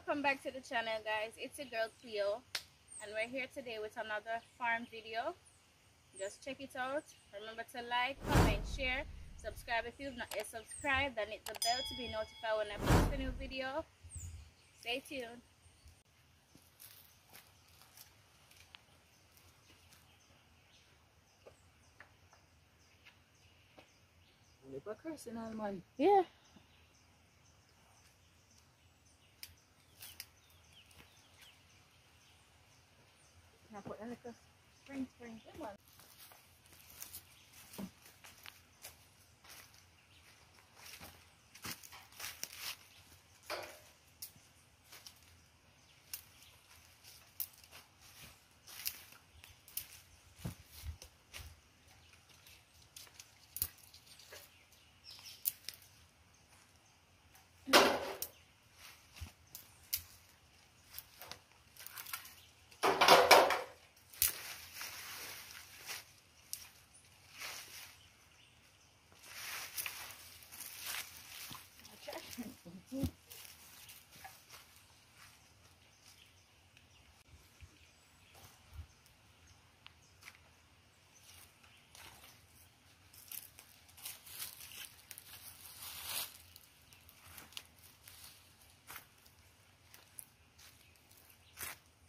welcome back to the channel guys. It's your girl Cleo. And we're here today with another farm video. Just check it out. Remember to like comment share subscribe. If you've not yet subscribed and hit the bell to be notified when I post a new video. Stay tuned. Yeah. Now put a little spring spring in one.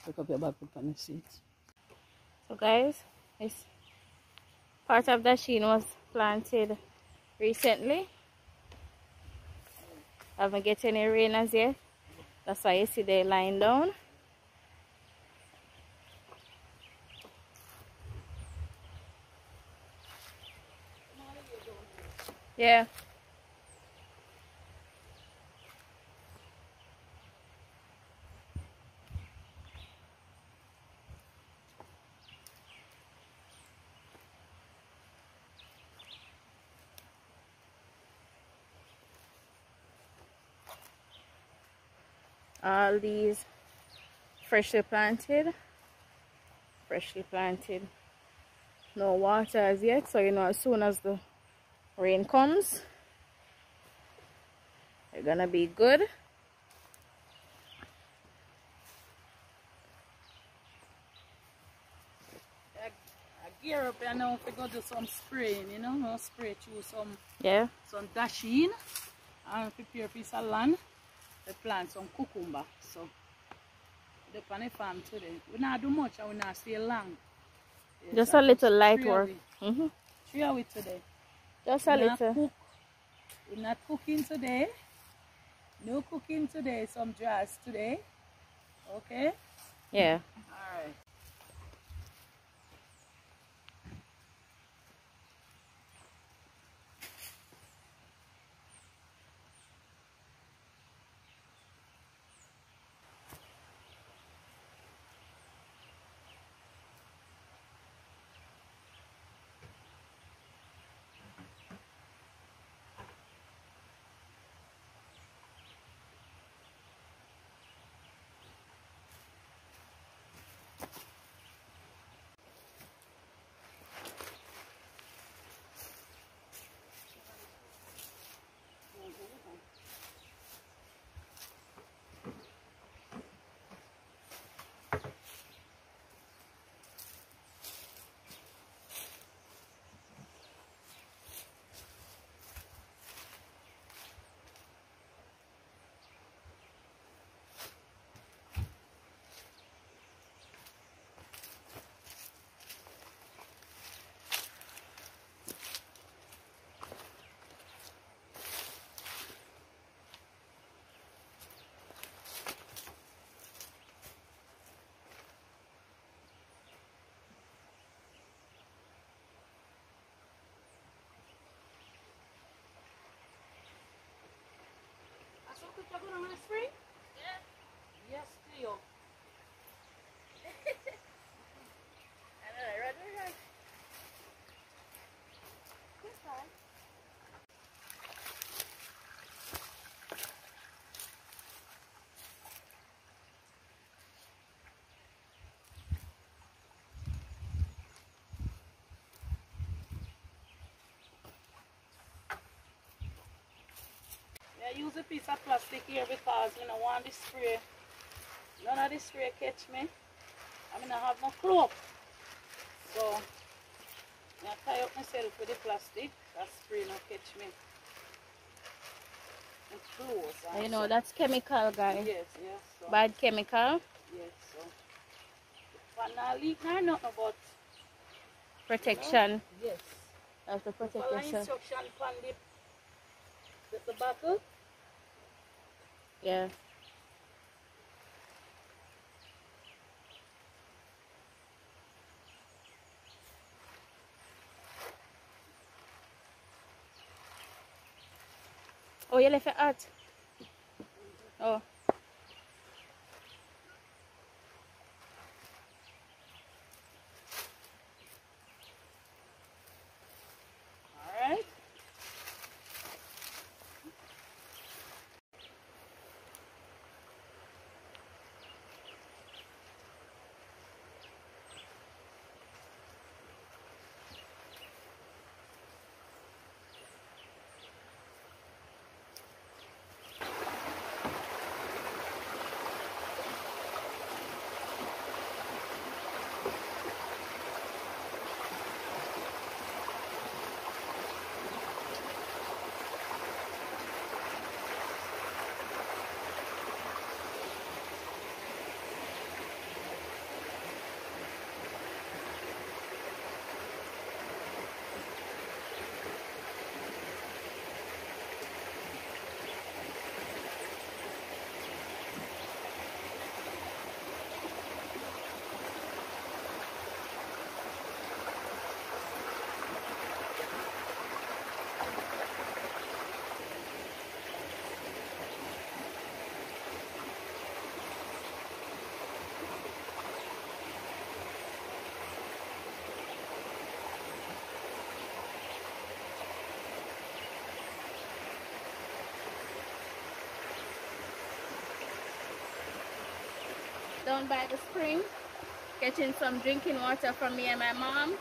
Up your. So guys, this part of the sheen was planted recently. Haven't get any rain as yet. That's why you see they lying down. Yeah. All these freshly planted freshly planted. No water as yet so you know as soon as the rain comes they're gonna be good. I gear up and now if we go do some spraying, you know, no spray through some yeah. some dasheen and prepare a piece of land. We plant some cucumber. So the on the farm today. We not do much and we not stay long. Yes, just a little light work mm -hmm. Three of it today. just a We not little cook. We're not cooking today. No cooking today. Some jars today. Okay? yeah Alright. Yes, Cleo. Yeah, use a piece of plastic here because you know want the spray none of this spray catch me. I mean I have no cloak. So I tie up myself with the plastic. That spray not catch me. It's close. You know, that's chemical, guy. Yes, yes. So, Bad chemical. yes, so. But now leak now nothing about Protection. yes. That's to protect Follow instruction from the, the, the bottle. Yeah. Oh, you left it out. Oh. Down by the spring. Getting some drinking water from me and my mom.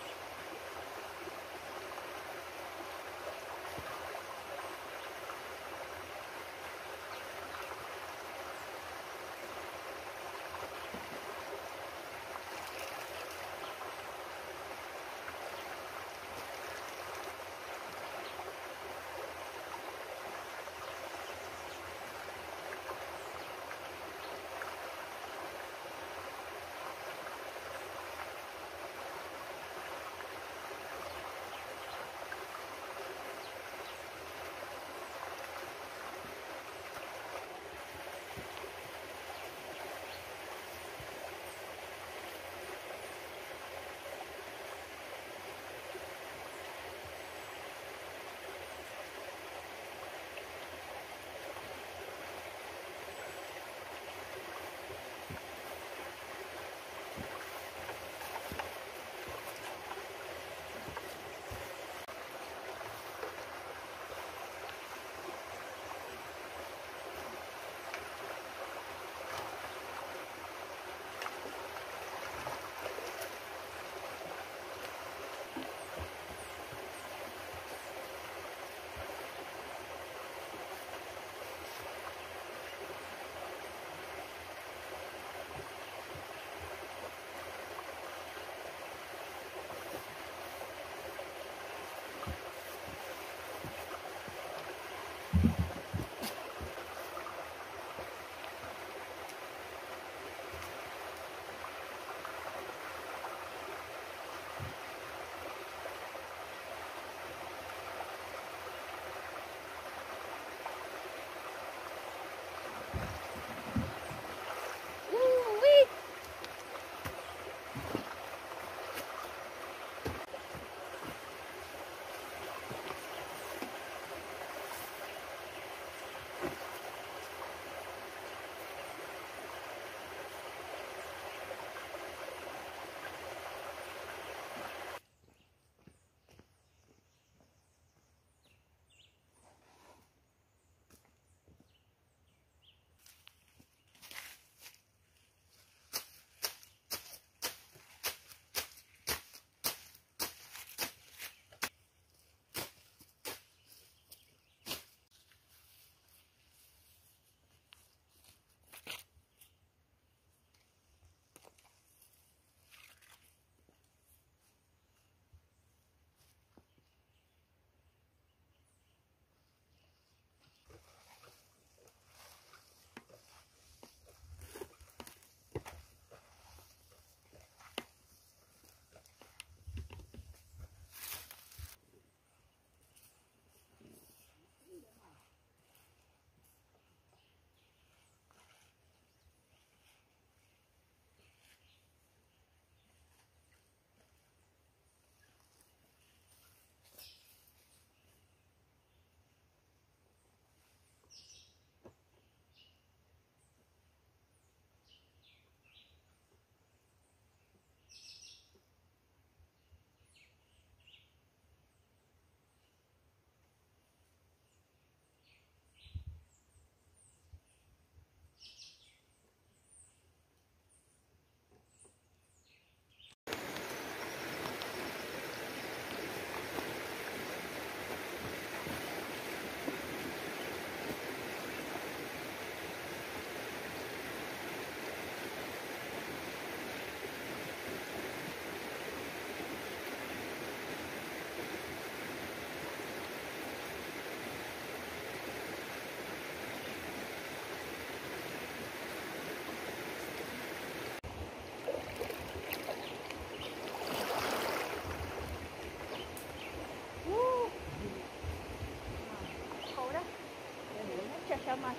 Tamam.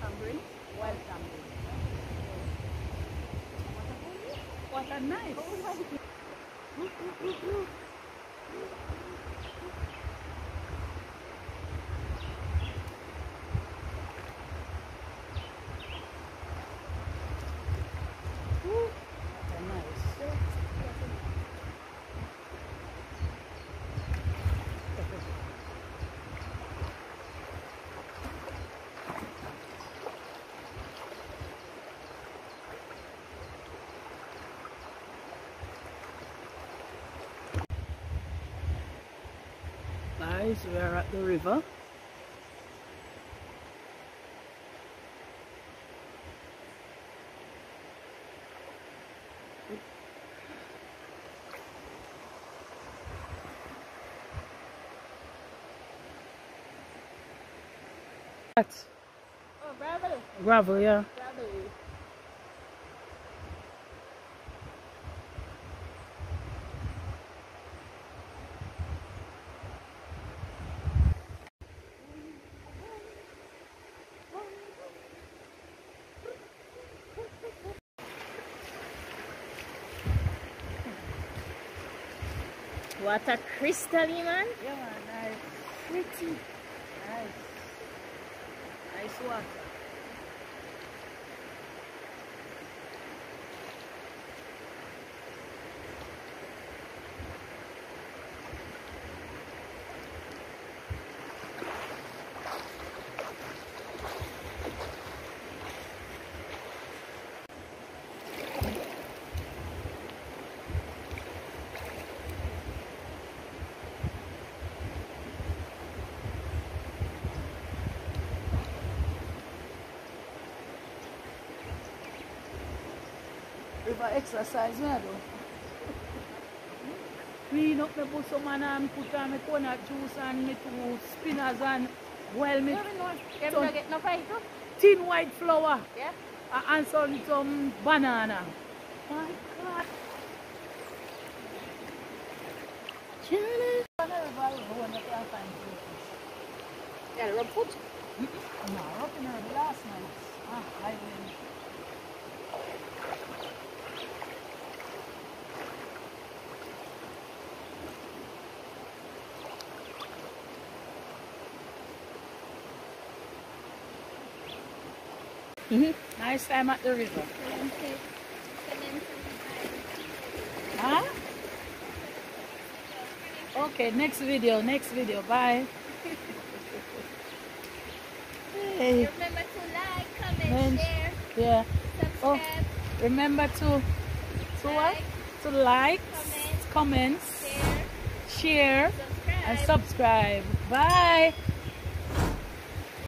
Tambourine? Wild tambourine. What a nice! Guys, we are at the river. What? Oh, gravel. Gravel, yeah. Gravel. Water crystal, man. Yeah, man, nice. Pretty. Nice. Nice water. River exercise, me I do. Clean up my bosom and um, put on my coconut juice and my two spinners and boil me You ever know? You ever So- get no fight too? thin white flour Yeah? and some, some banana. My God. Banana river, the one that you find fish. Yeah, rub foot. No, up in the last night. Ah, I will. Mm-hmm. Nice time at the river. Huh? Okay, next video, next video. Bye. hey, Remember to like, comment, share, yeah. Oh, remember to to what? To like, Comment. comments, share, share, subscribe. and subscribe. Bye.